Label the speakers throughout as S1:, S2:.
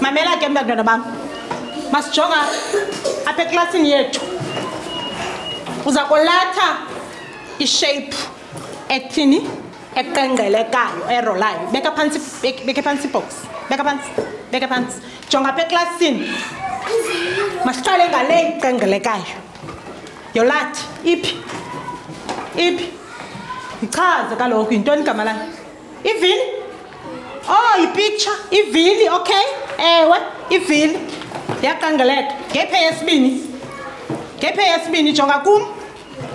S1: mamela ke bantwana bam. Masijonga apha eklasini yethu. Uza kulatha ishape ethini? Eqenqgelekayo erolayo. Beka phantsi bek- beke phantsi ibox. Beka phantsi beka phantsi jonga apha eklasini. Masiqale ngale iqenqgelekayo yolathi iphi? Iphi? Yichaze kaloku yintoni igama layo ivili? Oh yipicture. Ivili okay. Ewe ivili yaqangeleka ngephe yesibini ngephe yesibini jonga kum.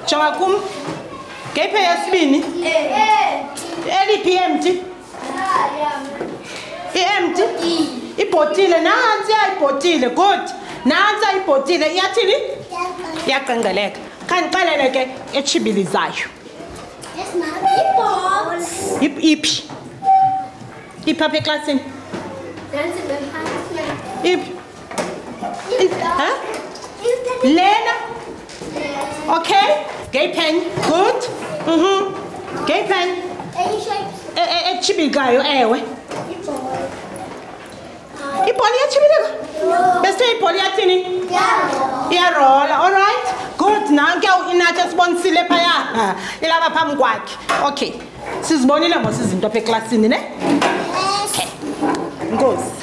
S1: Jonga kum. Ngephe yesibini eliphi i-empty? I-empty? Ibhotile. Nantsi ayibhotile good. Nantsi ayibhotile iyathini? Iyaqengeleka khandixelele ke etshibilizayo. Ip- iphi? Iphi apha eklasini? Iphi ha lena. Okay. Ngeyiphenye good. Mhm ngeyiphenye E- e- etshibilikayo ewe. Ibhola iyatshibilika bese ibhola iyathini iyarola alright good. Nanke inathi esibonisile phaya ilapha phambi kwakhe. Okay. Sizibonile mos izinto apha eklasini ne? Okay inkosi